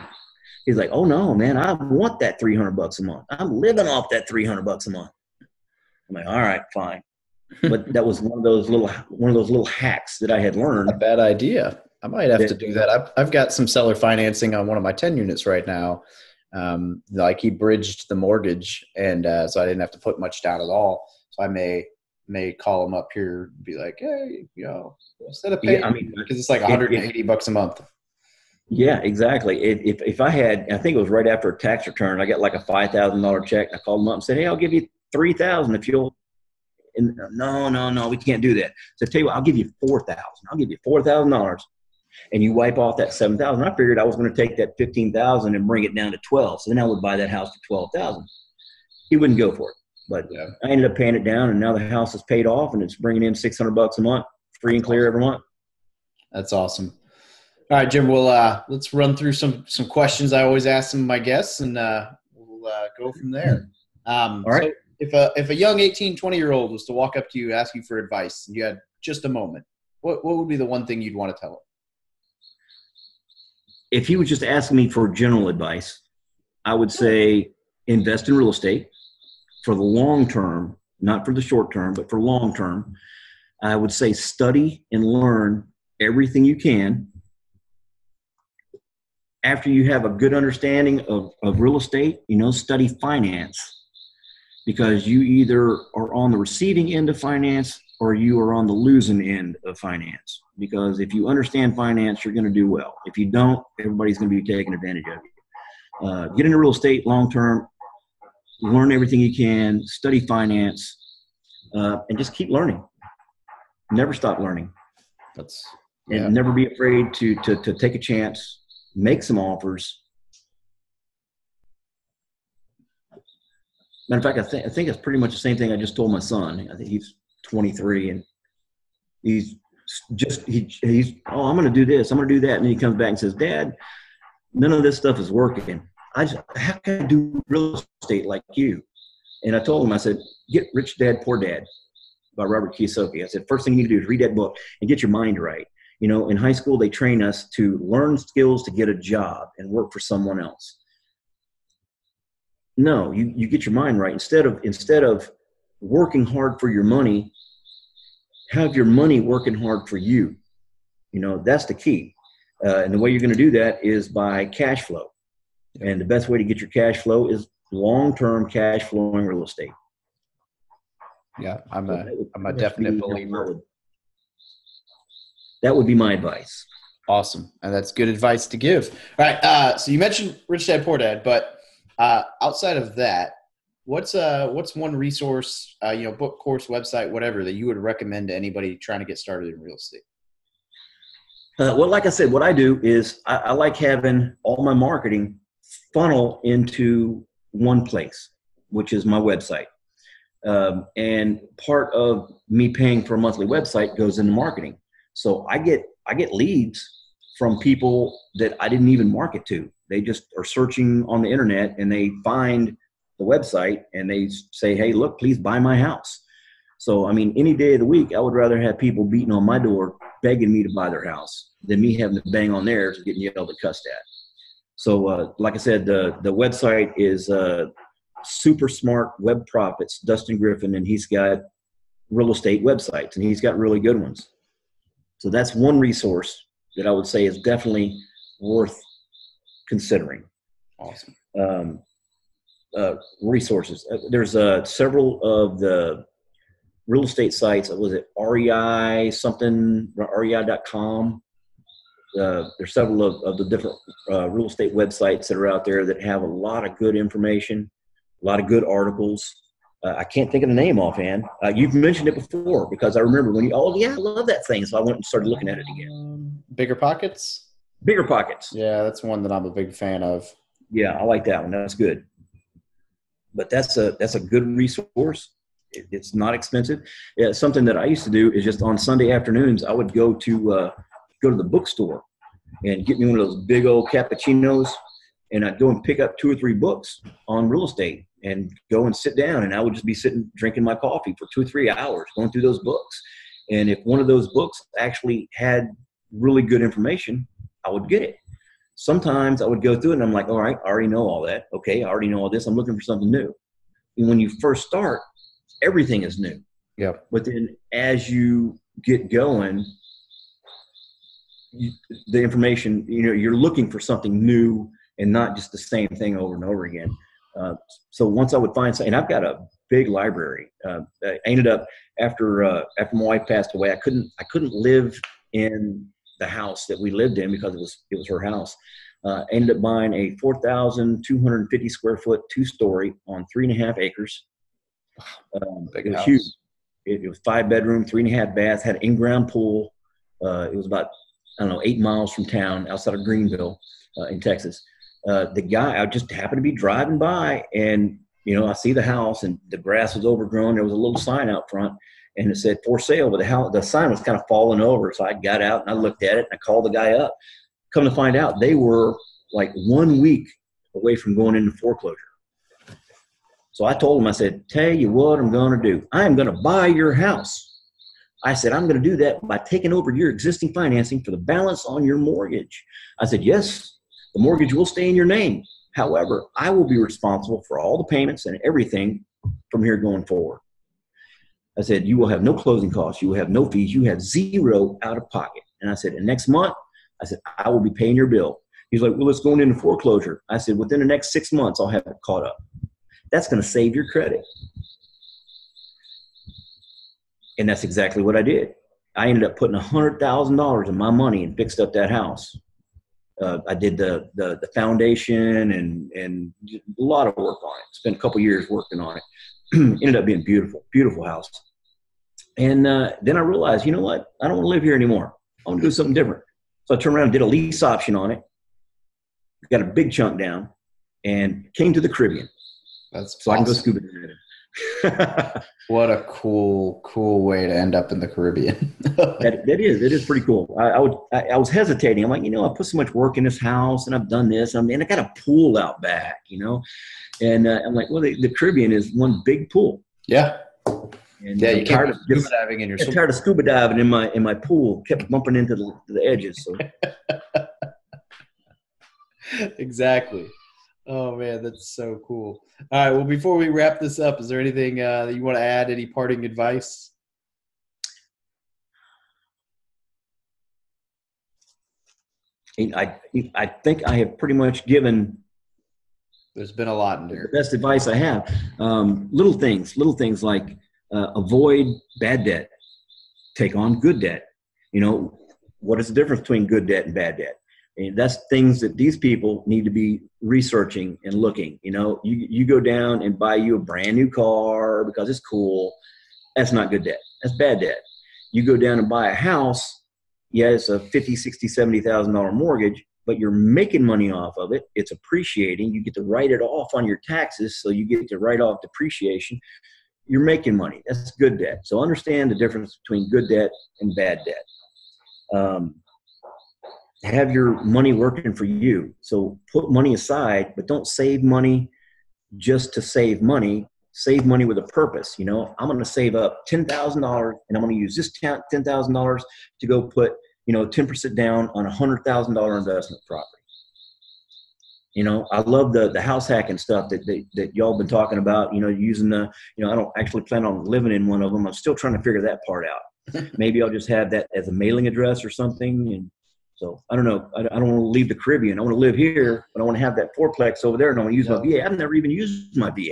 Speaker 3: He's like, oh no, man, I want that 300 bucks a month. I'm living off that 300 bucks a month. I'm like, all right, fine. But that was one of those little, one of those little hacks that I had learned.
Speaker 1: A bad idea. I might have that, to do that. I've, I've got some seller financing on one of my 10 units right now. Um, like he bridged the mortgage and, uh, so I didn't have to put much down at all. So I may, may call him up here and be like, Hey, you know, instead of paying, yeah, I mean, because it's like 180 it, it, bucks a month.
Speaker 3: Yeah, exactly. If, if I had, I think it was right after a tax return, I got like a five thousand dollar check. I called them up and said, "Hey, I'll give you three thousand if you'll." And uh, no, no, no, we can't do that. So I tell you what, I'll give you four thousand. I'll give you four thousand dollars, and you wipe off that seven thousand. I figured I was going to take that fifteen thousand and bring it down to twelve. So then I would buy that house for twelve thousand. He wouldn't go for it, but yeah. I ended up paying it down, and now the house is paid off, and it's bringing in six hundred bucks a month, free and clear every month.
Speaker 1: That's awesome. All right, Jim. We'll uh, let's run through some some questions I always ask some of my guests, and uh, we'll uh, go from there. Um, All right. So if a if a young 18, 20 year old was to walk up to you, ask you for advice, and you had just a moment, what what would be the one thing you'd want to tell him?
Speaker 3: If he was just asking me for general advice, I would say invest in real estate for the long term, not for the short term, but for long term. I would say study and learn everything you can after you have a good understanding of, of real estate, you know, study finance because you either are on the receiving end of finance or you are on the losing end of finance. Because if you understand finance, you're going to do well. If you don't, everybody's going to be taking advantage of you. Uh, get into real estate long term, learn everything you can, study finance, uh, and just keep learning. Never stop learning. That's yeah. and never be afraid to to to take a chance make some offers. Matter of fact, I think I think it's pretty much the same thing I just told my son. I think he's 23 and he's just he he's oh I'm going to do this, I'm going to do that, and he comes back and says, Dad, none of this stuff is working. I just how can I do real estate like you? And I told him I said, Get Rich Dad Poor Dad by Robert Kiyosaki. I said, first thing you need to do is read that book and get your mind right. You know, in high school, they train us to learn skills to get a job and work for someone else. No, you, you get your mind right. Instead of instead of working hard for your money, have your money working hard for you. You know, that's the key. Uh, and the way you're going to do that is by cash flow. And the best way to get your cash flow is long-term cash flowing real estate.
Speaker 1: Yeah, I'm a I'm a definite believer
Speaker 3: that would be my advice.
Speaker 1: Awesome, and that's good advice to give. All right, uh, so you mentioned Rich Dad Poor Dad, but uh, outside of that, what's uh what's one resource, uh, you know, book, course, website, whatever that you would recommend to anybody trying to get started in real estate?
Speaker 3: Uh, well, like I said, what I do is I, I like having all my marketing funnel into one place, which is my website. Um, and part of me paying for a monthly website goes into marketing. So I get I get leads from people that I didn't even market to. They just are searching on the internet and they find the website and they say, "Hey, look, please buy my house." So I mean, any day of the week, I would rather have people beating on my door begging me to buy their house than me having to bang on theirs and getting yelled at, cussed at. So, uh, like I said, the the website is uh, Super Smart Web Profits, Dustin Griffin, and he's got real estate websites, and he's got really good ones. So that's one resource that I would say is definitely worth considering.
Speaker 1: Awesome.
Speaker 3: Um, uh, resources. Uh, there's uh, several of the real estate sites. Was it REI something? REI.com. Uh, there's several of, of the different uh, real estate websites that are out there that have a lot of good information, a lot of good articles. Uh, I can't think of the name offhand. Uh, you've mentioned it before because I remember when you, oh yeah, I love that thing. So I went and started looking at it again.
Speaker 1: Um, BiggerPockets.
Speaker 3: Bigger pockets.
Speaker 1: Yeah, that's one that I'm a big fan of.
Speaker 3: Yeah, I like that one. That's good. But that's a that's a good resource. It, it's not expensive. Yeah, something that I used to do is just on Sunday afternoons I would go to uh, go to the bookstore and get me one of those big old cappuccinos, and I'd go and pick up two or three books on real estate and go and sit down and I would just be sitting drinking my coffee for two or three hours going through those books. And if one of those books actually had really good information, I would get it. Sometimes I would go through it and I'm like, all right, I already know all that. Okay, I already know all this. I'm looking for something new. And when you first start, everything is new.
Speaker 1: Yep.
Speaker 3: But then as you get going, you, the information, you know, you're looking for something new and not just the same thing over and over again. Uh, so once I would find something, and I've got a big library. Uh, I ended up after uh, after my wife passed away, I couldn't I couldn't live in the house that we lived in because it was it was her house. Uh, ended up buying a 4,250 square foot two story on three and a half acres. Um,
Speaker 1: Big
Speaker 3: it was
Speaker 1: house.
Speaker 3: huge. It, it was five bedroom, three and a half baths, had an in ground pool. Uh, it was about I don't know eight miles from town, outside of Greenville, uh, in Texas uh, the guy I just happened to be driving by and you know I see the house and the grass was overgrown. There was a little sign out front and it said for sale, but the house the sign was kind of falling over. So I got out and I looked at it and I called the guy up. Come to find out, they were like one week away from going into foreclosure. So I told him, I said, tell you what I'm going to do. I am going to buy your house. I said, I'm going to do that by taking over your existing financing for the balance on your mortgage. I said, yes, the mortgage will stay in your name. However, I will be responsible for all the payments and everything from here going forward. I said, You will have no closing costs. You will have no fees. You have zero out of pocket. And I said, And next month, I said, I will be paying your bill. He's like, Well, it's going into foreclosure. I said, Within the next six months, I'll have it caught up. That's going to save your credit. And that's exactly what I did. I ended up putting $100,000 of my money and fixed up that house uh, I did the, the, the foundation and and a lot of work on it. Spent a couple years working on it. Ended up being beautiful, beautiful house. And uh, then I realized, you know what? I don't want to live here anymore. I want to do something different. So I turned around and did a lease option on it. Got a big chunk down, and came to the Caribbean
Speaker 1: That's
Speaker 3: so I can go scuba diving.
Speaker 1: What a cool, cool way to end up in the Caribbean.
Speaker 3: that, that is it is pretty cool. I, I would I, I was hesitating. I'm like, you know, I put so much work in this house, and I've done this. I mean, I got a pool out back, you know, and uh, I'm like, well, the, the Caribbean is one big pool.
Speaker 1: yeah.
Speaker 3: And
Speaker 1: Yeah,
Speaker 3: I'm
Speaker 1: you
Speaker 3: tired of
Speaker 1: scuba diving in your
Speaker 3: I'm tired of scuba diving in my in my pool. Kept bumping into the, the edges. So
Speaker 1: exactly. Oh man, that's so cool. All right. Well, before we wrap this up, is there anything uh, that you want to add? Any parting advice?
Speaker 3: I I think I have pretty much given
Speaker 1: There's been a lot in
Speaker 3: the
Speaker 1: there.
Speaker 3: best advice I have. Um, little things, little things like uh, avoid bad debt, take on good debt. You know, what is the difference between good debt and bad debt? And that's things that these people need to be researching and looking. You know, you, you go down and buy you a brand new car because it's cool. That's not good debt. That's bad debt. You go down and buy a house. Yeah, it's a fifty, sixty, seventy thousand dollar mortgage, but you're making money off of it. It's appreciating. You get to write it off on your taxes, so you get to write off depreciation. You're making money. That's good debt. So understand the difference between good debt and bad debt. Um, have your money working for you. So put money aside, but don't save money just to save money. Save money with a purpose. You know, I'm going to save up ten thousand dollars, and I'm going to use this ten thousand dollars to go put you know ten percent down on a hundred thousand dollar investment property. You know, I love the the house hacking stuff that, that that y'all been talking about. You know, using the you know I don't actually plan on living in one of them. I'm still trying to figure that part out. Maybe I'll just have that as a mailing address or something. And so I don't know. I, I don't want to leave the Caribbean. I want to live here, but I want to have that fourplex over there, and I want to use my VA. I've never even used my VA.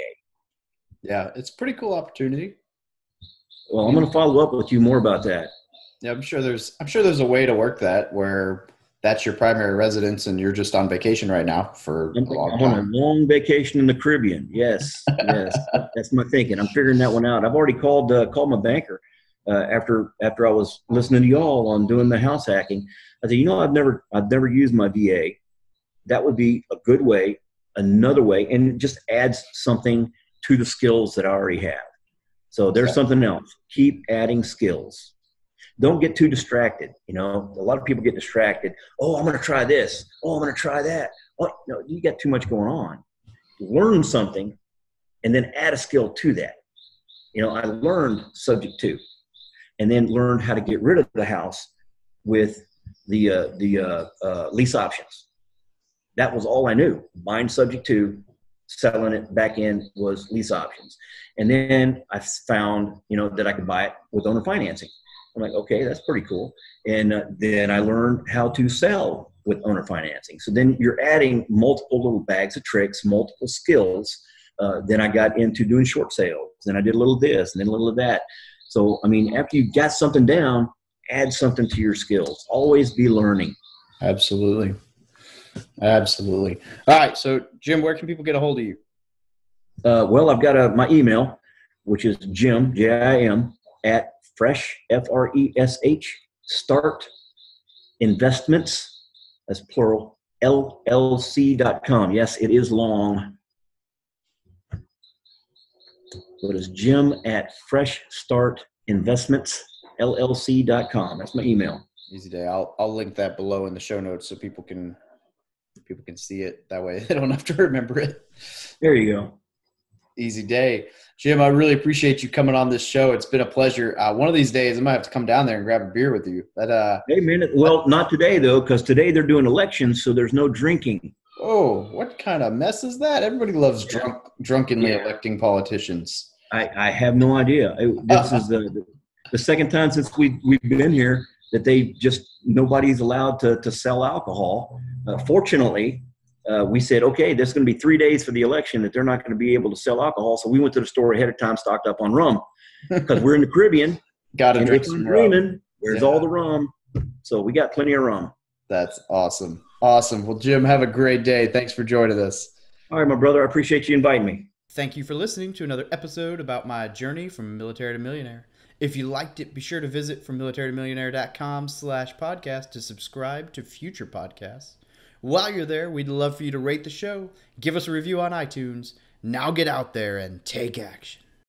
Speaker 1: Yeah, it's a pretty cool opportunity.
Speaker 3: Well, I'm going to follow up with you more about that.
Speaker 1: Yeah, I'm sure there's I'm sure there's a way to work that where that's your primary residence and you're just on vacation right now for
Speaker 3: I'm,
Speaker 1: a long
Speaker 3: I'm
Speaker 1: time.
Speaker 3: on a long vacation in the Caribbean. Yes, yes, that's my thinking. I'm figuring that one out. I've already called uh, called my banker uh, after after I was listening to y'all on doing the house hacking. I said, you know, I've never I've never used my VA. That would be a good way, another way, and it just adds something to the skills that I already have. So there's something else. Keep adding skills don't get too distracted. You know, a lot of people get distracted. Oh, I'm going to try this. Oh, I'm going to try that. Oh, no, you got too much going on. Learn something and then add a skill to that. You know, I learned subject to and then learned how to get rid of the house with the, uh, the uh, uh, lease options. That was all I knew. Buying subject to, selling it back in was lease options. And then I found, you know, that I could buy it with owner financing. I'm like, okay, that's pretty cool. And uh, then I learned how to sell with owner financing. So then you're adding multiple little bags of tricks, multiple skills. Uh, then I got into doing short sales. Then I did a little this and then a little of that. So, I mean, after you got something down, add something to your skills. Always be learning.
Speaker 1: Absolutely. Absolutely. All right. So, Jim, where can people get a hold of you?
Speaker 3: Uh, well, I've got a, my email, which is Jim, J I M, at fresh, F R E S H, start investments, that's plural, LLC.com. Yes, it is long. So it is Jim at fresh start investments, LLC.com. That's my email.
Speaker 1: Easy day. I'll I'll link that below in the show notes so people can people can see it. That way they don't have to remember it.
Speaker 3: There you go.
Speaker 1: Easy day. Jim, I really appreciate you coming on this show. It's been a pleasure. Uh, one of these days, I might have to come down there and grab a beer with you. That uh,
Speaker 3: hey man, well, not today though, because today they're doing elections, so there's no drinking.
Speaker 1: Oh, what kind of mess is that? Everybody loves drunk, drunkenly yeah. electing politicians.
Speaker 3: I, I have no idea. This is the, the second time since we we've been here that they just nobody's allowed to to sell alcohol. Uh, fortunately, uh, we said, okay, there's going to be three days for the election that they're not going to be able to sell alcohol. So we went to the store ahead of time, stocked up on rum because we're in the Caribbean.
Speaker 1: got to drink some
Speaker 3: rum. Where's yeah. all the rum? So we got plenty of rum.
Speaker 1: That's awesome. Awesome. Well, Jim, have a great day. Thanks for joining us.
Speaker 3: All right, my brother. I appreciate you inviting me.
Speaker 1: Thank you for listening to another episode about my journey from military to millionaire. If you liked it, be sure to visit from militarytomillionaire.com slash podcast to subscribe to future podcasts. While you're there, we'd love for you to rate the show, give us a review on iTunes. Now get out there and take action.